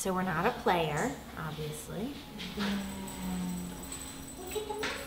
So we're not a player, obviously. Look at